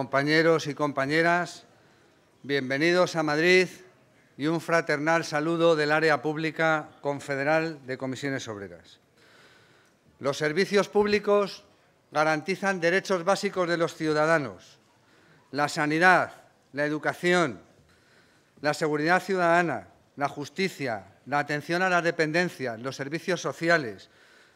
compañeros y compañeras, bienvenidos a Madrid y un fraternal saludo del área pública confederal de comisiones obreras. Los servicios públicos garantizan derechos básicos de los ciudadanos, la sanidad, la educación, la seguridad ciudadana, la justicia, la atención a las dependencias, los servicios sociales,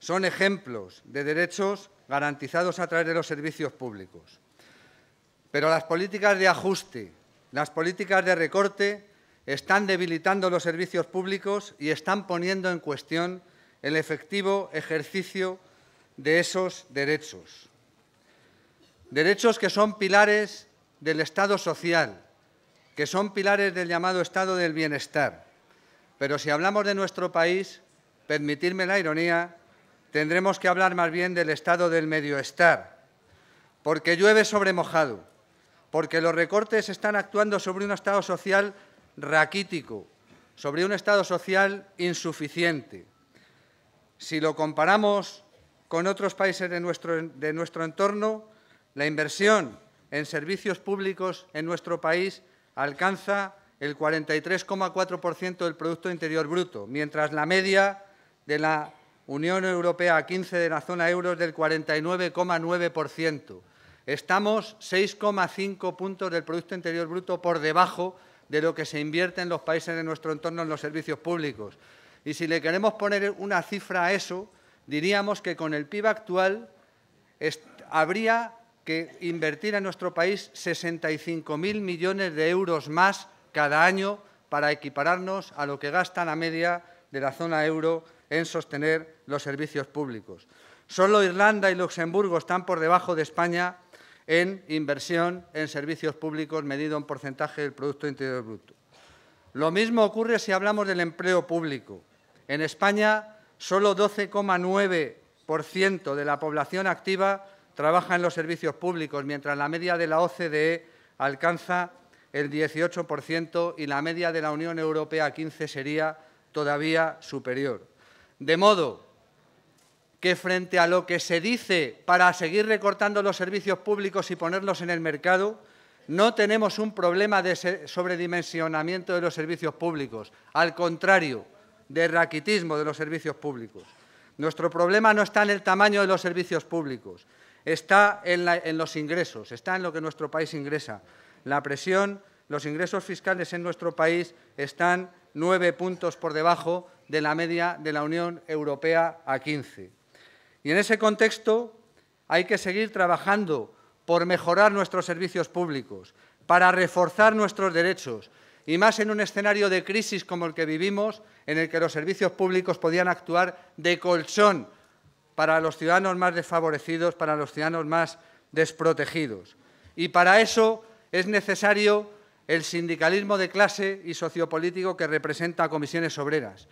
son ejemplos de derechos garantizados a través de los servicios públicos. Pero las políticas de ajuste, las políticas de recorte están debilitando los servicios públicos y están poniendo en cuestión el efectivo ejercicio de esos derechos. Derechos que son pilares del Estado social, que son pilares del llamado Estado del bienestar. Pero si hablamos de nuestro país, permitirme la ironía, tendremos que hablar más bien del estado del medioestar, porque llueve sobre mojado, porque los recortes están actuando sobre un estado social raquítico, sobre un estado social insuficiente. Si lo comparamos con otros países de nuestro, de nuestro entorno, la inversión en servicios públicos en nuestro país alcanza el 43,4% del Producto Interior Bruto, mientras la media de la Unión Europea a 15 de la zona euro es del 49,9%. Estamos 6,5 puntos del Producto Interior Bruto por debajo de lo que se invierte en los países de nuestro entorno en los servicios públicos. Y si le queremos poner una cifra a eso, diríamos que con el PIB actual habría que invertir en nuestro país 65.000 millones de euros más cada año para equipararnos a lo que gasta la media de la zona euro en sostener los servicios públicos. Solo Irlanda y Luxemburgo están por debajo de España en inversión en servicios públicos medido en porcentaje del Producto Interior Bruto. Lo mismo ocurre si hablamos del empleo público. En España, solo 12,9% de la población activa trabaja en los servicios públicos, mientras la media de la OCDE alcanza el 18% y la media de la Unión Europea 15 sería todavía superior. De modo que frente a lo que se dice para seguir recortando los servicios públicos y ponerlos en el mercado, no tenemos un problema de sobredimensionamiento de los servicios públicos, al contrario, de raquitismo de los servicios públicos. Nuestro problema no está en el tamaño de los servicios públicos, está en, en los ingresos, está en lo que nuestro país ingresa. La presión, los ingresos fiscales en nuestro país están nueve puntos por debajo de la media de la Unión Europea a 15. Y en ese contexto hay que seguir trabajando por mejorar nuestros servicios públicos, para reforzar nuestros derechos, y más en un escenario de crisis como el que vivimos, en el que los servicios públicos podían actuar de colchón para los ciudadanos más desfavorecidos, para los ciudadanos más desprotegidos. Y para eso es necesario el sindicalismo de clase y sociopolítico que representa a comisiones obreras.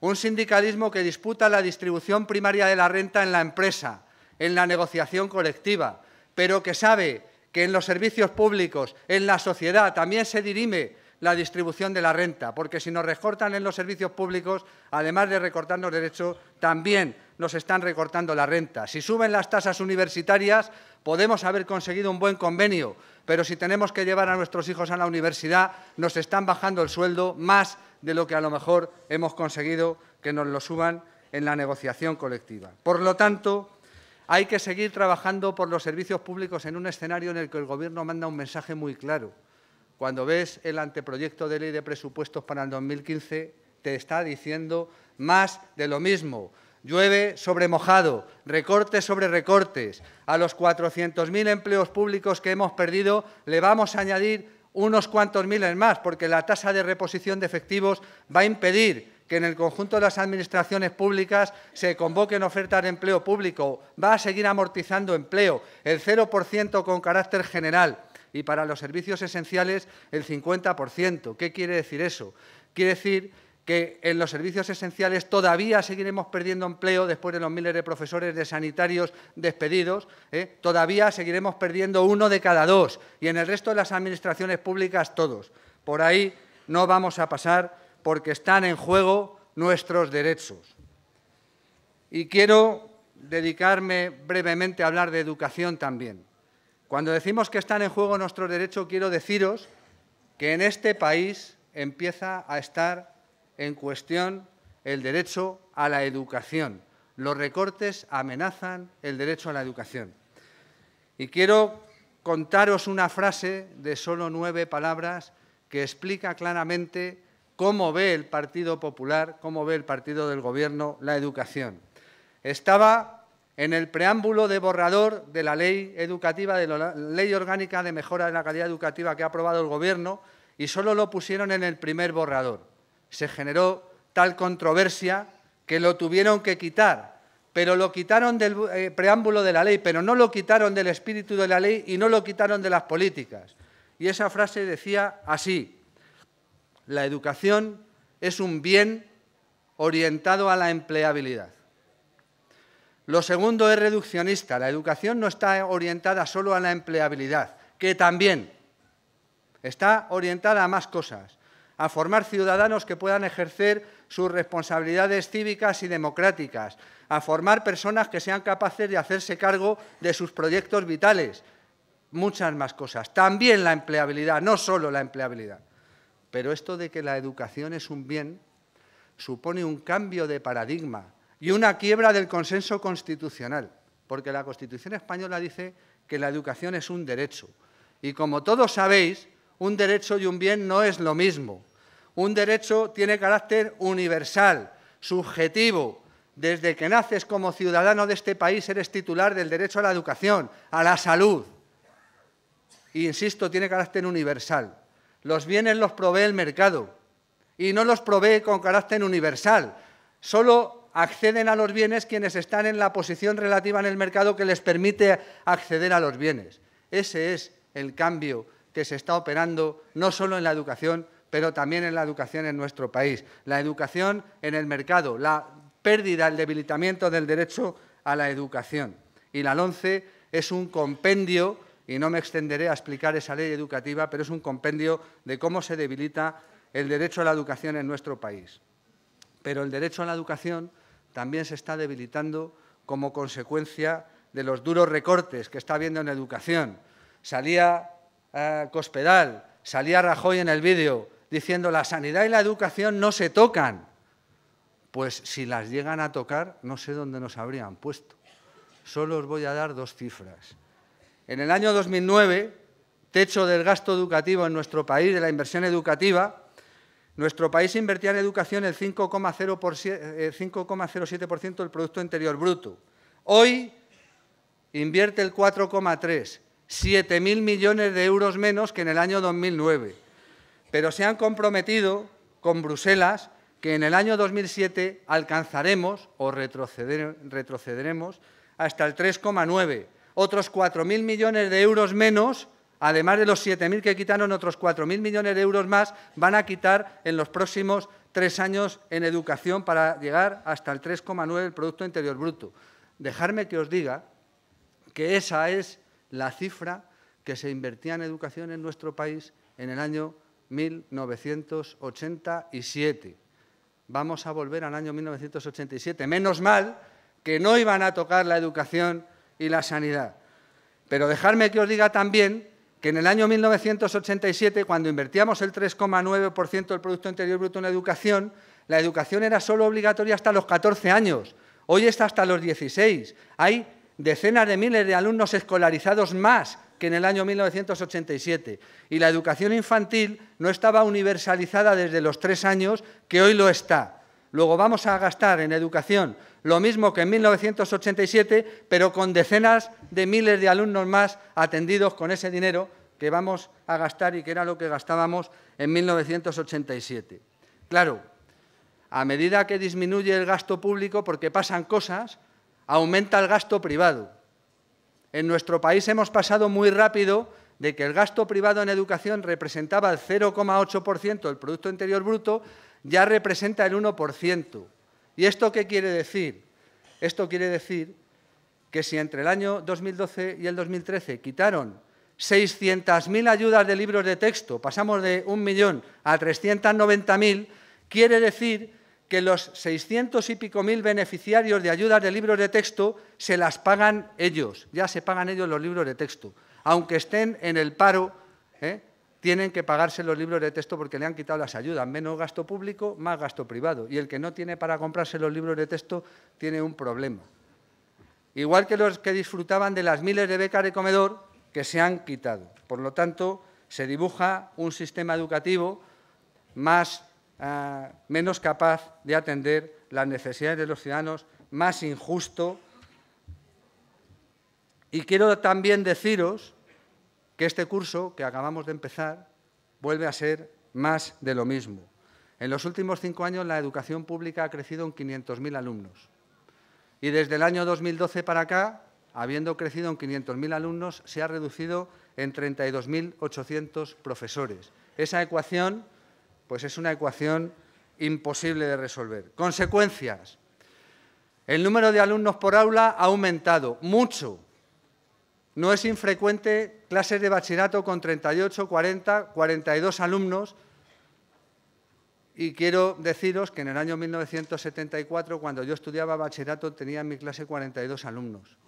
Un sindicalismo que disputa la distribución primaria de la renta en la empresa, en la negociación colectiva, pero que sabe que en los servicios públicos, en la sociedad, también se dirime la distribución de la renta, porque si nos recortan en los servicios públicos, además de recortarnos derechos, también nos están recortando la renta. Si suben las tasas universitarias, podemos haber conseguido un buen convenio, pero si tenemos que llevar a nuestros hijos a la universidad, nos están bajando el sueldo más de lo que a lo mejor hemos conseguido que nos lo suban en la negociación colectiva. Por lo tanto, hay que seguir trabajando por los servicios públicos en un escenario en el que el Gobierno manda un mensaje muy claro. Cuando ves el anteproyecto de ley de presupuestos para el 2015, te está diciendo más de lo mismo. Llueve sobre mojado, recortes sobre recortes. A los 400.000 empleos públicos que hemos perdido le vamos a añadir unos cuantos miles más, porque la tasa de reposición de efectivos va a impedir que en el conjunto de las administraciones públicas se convoquen ofertas de empleo público. Va a seguir amortizando empleo, el 0% con carácter general y para los servicios esenciales el 50%. ¿Qué quiere decir eso? Quiere decir que en los servicios esenciales todavía seguiremos perdiendo empleo después de los miles de profesores, de sanitarios despedidos, ¿eh? todavía seguiremos perdiendo uno de cada dos y en el resto de las administraciones públicas todos. Por ahí no vamos a pasar porque están en juego nuestros derechos. Y quiero dedicarme brevemente a hablar de educación también. Cuando decimos que están en juego nuestros derechos, quiero deciros que en este país empieza a estar en cuestión el derecho a la educación. Los recortes amenazan el derecho a la educación. Y quiero contaros una frase de solo nueve palabras que explica claramente cómo ve el Partido Popular, cómo ve el Partido del Gobierno la educación. Estaba en el preámbulo de borrador de la ley educativa, de la ley orgánica de mejora de la calidad educativa que ha aprobado el Gobierno y solo lo pusieron en el primer borrador. Se generó tal controversia que lo tuvieron que quitar, pero lo quitaron del eh, preámbulo de la ley, pero no lo quitaron del espíritu de la ley y no lo quitaron de las políticas. Y esa frase decía así, la educación es un bien orientado a la empleabilidad. Lo segundo es reduccionista. La educación no está orientada solo a la empleabilidad, que también está orientada a más cosas, a formar ciudadanos que puedan ejercer sus responsabilidades cívicas y democráticas, a formar personas que sean capaces de hacerse cargo de sus proyectos vitales, muchas más cosas. También la empleabilidad, no solo la empleabilidad. Pero esto de que la educación es un bien supone un cambio de paradigma y una quiebra del consenso constitucional, porque la Constitución española dice que la educación es un derecho. Y como todos sabéis, un derecho y un bien no es lo mismo. Un derecho tiene carácter universal, subjetivo. Desde que naces como ciudadano de este país eres titular del derecho a la educación, a la salud. Insisto, tiene carácter universal. Los bienes los provee el mercado y no los provee con carácter universal. Solo acceden a los bienes quienes están en la posición relativa en el mercado que les permite acceder a los bienes. Ese es el cambio que se está operando no solo en la educación, pero también en la educación en nuestro país. La educación en el mercado, la pérdida, el debilitamiento del derecho a la educación. Y la LONCE es un compendio y no me extenderé a explicar esa ley educativa, pero es un compendio de cómo se debilita el derecho a la educación en nuestro país. Pero el derecho a la educación también se está debilitando como consecuencia de los duros recortes que está habiendo en educación. Salía eh, Cospedal, salía Rajoy en el vídeo diciendo la sanidad y la educación no se tocan. Pues si las llegan a tocar, no sé dónde nos habrían puesto. Solo os voy a dar dos cifras. En el año 2009, techo del gasto educativo en nuestro país, de la inversión educativa, nuestro país invertía en educación el 5,07% eh, del Producto Interior Bruto. Hoy invierte el 4,3%, 7.000 millones de euros menos que en el año 2009. Pero se han comprometido con Bruselas que en el año 2007 alcanzaremos o retrocederemos hasta el 3,9% otros 4.000 millones de euros menos, además de los 7.000 que quitaron, otros 4.000 millones de euros más van a quitar en los próximos tres años en educación para llegar hasta el 3,9 del Producto Interior Bruto. Dejarme que os diga que esa es la cifra que se invertía en educación en nuestro país en el año 1987. Vamos a volver al año 1987. Menos mal que no iban a tocar la educación y la sanidad. Pero dejarme que os diga también que en el año 1987, cuando invertíamos el 3,9% del Producto Interior Bruto en educación, la educación era solo obligatoria hasta los 14 años. Hoy está hasta los 16. Hay decenas de miles de alumnos escolarizados más que en el año 1987. Y la educación infantil no estaba universalizada desde los tres años, que hoy lo está. Luego vamos a gastar en educación lo mismo que en 1987, pero con decenas de miles de alumnos más atendidos con ese dinero que vamos a gastar y que era lo que gastábamos en 1987. Claro, a medida que disminuye el gasto público, porque pasan cosas, aumenta el gasto privado. En nuestro país hemos pasado muy rápido de que el gasto privado en educación representaba el 0,8% del Producto Interior Bruto, ya representa el 1%. ¿Y esto qué quiere decir? Esto quiere decir que si entre el año 2012 y el 2013 quitaron 600.000 ayudas de libros de texto, pasamos de un millón a 390.000, quiere decir que los 600 y pico mil beneficiarios de ayudas de libros de texto se las pagan ellos, ya se pagan ellos los libros de texto. aunque estén en el paro, ¿eh? tienen que pagarse los libros de texto porque le han quitado las ayudas. Menos gasto público, más gasto privado. Y el que no tiene para comprarse los libros de texto tiene un problema. Igual que los que disfrutaban de las miles de becas de comedor que se han quitado. Por lo tanto, se dibuja un sistema educativo más, ah, menos capaz de atender las necesidades de los ciudadanos, más injusto. Y quiero también deciros que este curso que acabamos de empezar vuelve a ser más de lo mismo. En los últimos cinco años la educación pública ha crecido en 500.000 alumnos. Y desde el año 2012 para acá, habiendo crecido en 500.000 alumnos, se ha reducido en 32.800 profesores. Esa ecuación pues es una ecuación imposible de resolver. Consecuencias. El número de alumnos por aula ha aumentado mucho. No es infrecuente clases de bachillerato con 38, 40, 42 alumnos. Y quiero deciros que en el año 1974, cuando yo estudiaba bachillerato, tenía en mi clase 42 alumnos.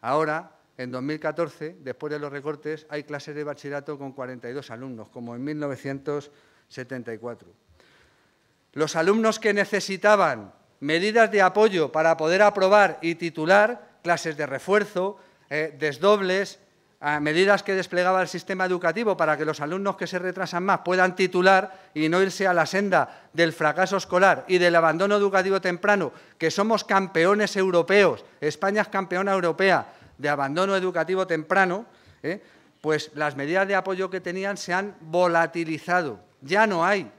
Ahora, en 2014, después de los recortes, hay clases de bachillerato con 42 alumnos, como en 1974. 74. Los alumnos que necesitaban medidas de apoyo para poder aprobar y titular, clases de refuerzo, eh, desdobles, medidas que desplegaba el sistema educativo para que los alumnos que se retrasan más puedan titular y no irse a la senda del fracaso escolar y del abandono educativo temprano, que somos campeones europeos, España es campeona europea de abandono educativo temprano, eh, pues las medidas de apoyo que tenían se han volatilizado ya no hay.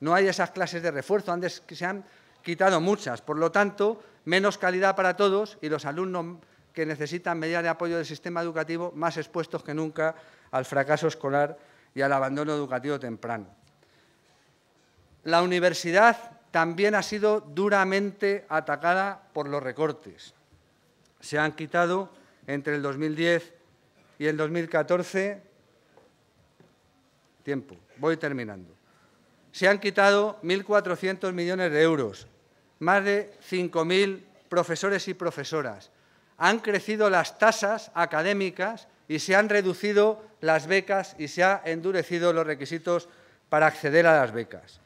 No hay esas clases de refuerzo, antes se han quitado muchas. Por lo tanto, menos calidad para todos y los alumnos que necesitan medidas de apoyo del sistema educativo más expuestos que nunca al fracaso escolar y al abandono educativo temprano. La universidad también ha sido duramente atacada por los recortes. Se han quitado entre el 2010 y el 2014 tiempo Voy terminando. Se han quitado 1.400 millones de euros, más de 5.000 profesores y profesoras. Han crecido las tasas académicas y se han reducido las becas y se han endurecido los requisitos para acceder a las becas.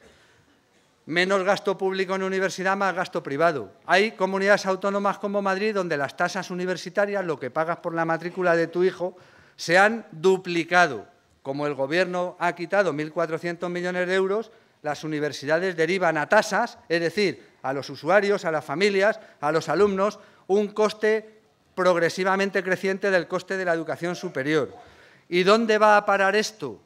Menos gasto público en universidad, más gasto privado. Hay comunidades autónomas como Madrid donde las tasas universitarias, lo que pagas por la matrícula de tu hijo, se han duplicado como el Gobierno ha quitado 1.400 millones de euros, las universidades derivan a tasas, es decir, a los usuarios, a las familias, a los alumnos, un coste progresivamente creciente del coste de la educación superior. ¿Y dónde va a parar esto?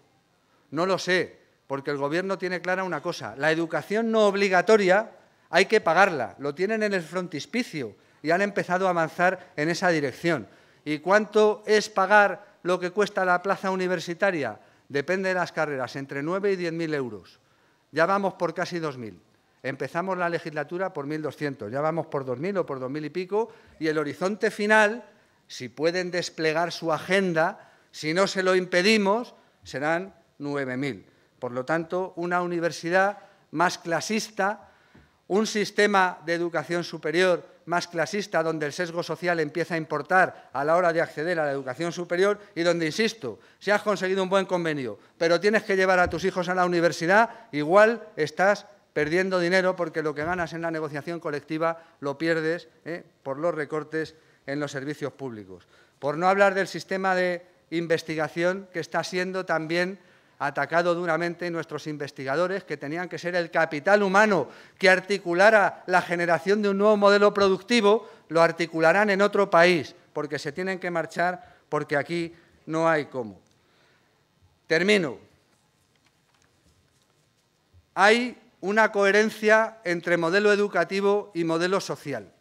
No lo sé, porque el Gobierno tiene clara una cosa, la educación no obligatoria hay que pagarla, lo tienen en el frontispicio y han empezado a avanzar en esa dirección. ¿Y cuánto es pagar lo que cuesta la plaza universitaria? Depende de las carreras, entre 9 y 10.000 euros. Ya vamos por casi 2.000. Empezamos la legislatura por 1.200, ya vamos por 2.000 o por 2.000 y pico, y el horizonte final, si pueden desplegar su agenda, si no se lo impedimos, serán 9.000. Por lo tanto, una universidad más clasista, un sistema de educación superior más clasista, donde el sesgo social empieza a importar a la hora de acceder a la educación superior y donde, insisto, si has conseguido un buen convenio, pero tienes que llevar a tus hijos a la universidad, igual estás perdiendo dinero porque lo que ganas en la negociación colectiva lo pierdes ¿eh? por los recortes en los servicios públicos. Por no hablar del sistema de investigación que está siendo también atacado duramente nuestros investigadores, que tenían que ser el capital humano que articulara la generación de un nuevo modelo productivo, lo articularán en otro país, porque se tienen que marchar, porque aquí no hay cómo. Termino. Hay una coherencia entre modelo educativo y modelo social.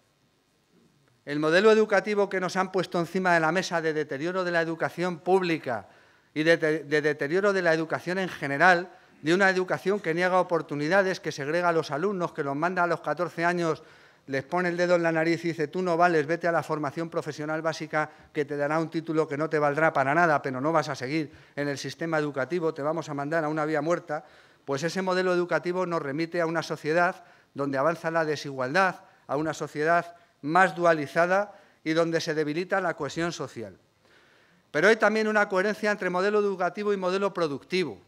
El modelo educativo que nos han puesto encima de la mesa de deterioro de la educación pública, y de, deterioro de la educación en general, de una educación que niega oportunidades, que segrega a los alumnos, que los manda a los 14 años, les pone el dedo en la nariz y dice, tú no vales, vete a la formación profesional básica que te dará un título que no te valdrá para nada, pero no vas a seguir en el sistema educativo, te vamos a mandar a una vía muerta, pues ese modelo educativo nos remite a una sociedad donde avanza la desigualdad, a una sociedad más dualizada y donde se debilita la cohesión social. Pero hay también una coherencia entre modelo educativo y modelo productivo.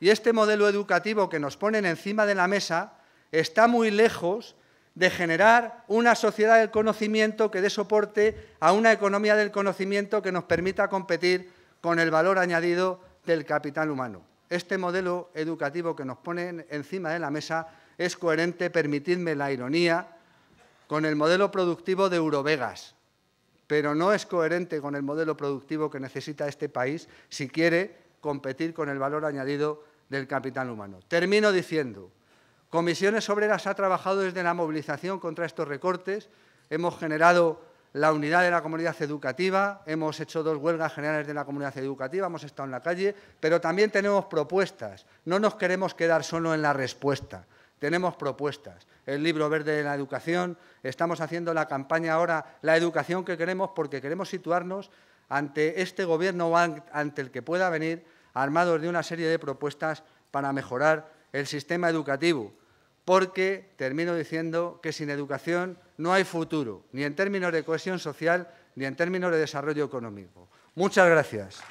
Y este modelo educativo que nos ponen encima de la mesa está muy lejos de generar una sociedad del conocimiento que dé soporte a una economía del conocimiento que nos permita competir con el valor añadido del capital humano. Este modelo educativo que nos ponen encima de la mesa es coherente, permitidme la ironía, con el modelo productivo de Eurovegas, pero no es coherente con el modelo productivo que necesita este país si quiere competir con el valor añadido del capital humano. Termino diciendo, Comisiones Obreras ha trabajado desde la movilización contra estos recortes, hemos generado la unidad de la comunidad educativa, hemos hecho dos huelgas generales de la comunidad educativa, hemos estado en la calle, pero también tenemos propuestas. No nos queremos quedar solo en la respuesta, tenemos propuestas. El libro verde de la educación, estamos haciendo la campaña ahora, la educación que queremos, porque queremos situarnos ante este Gobierno o ante el que pueda venir, armados de una serie de propuestas para mejorar el sistema educativo. Porque, termino diciendo, que sin educación no hay futuro, ni en términos de cohesión social, ni en términos de desarrollo económico. Muchas gracias.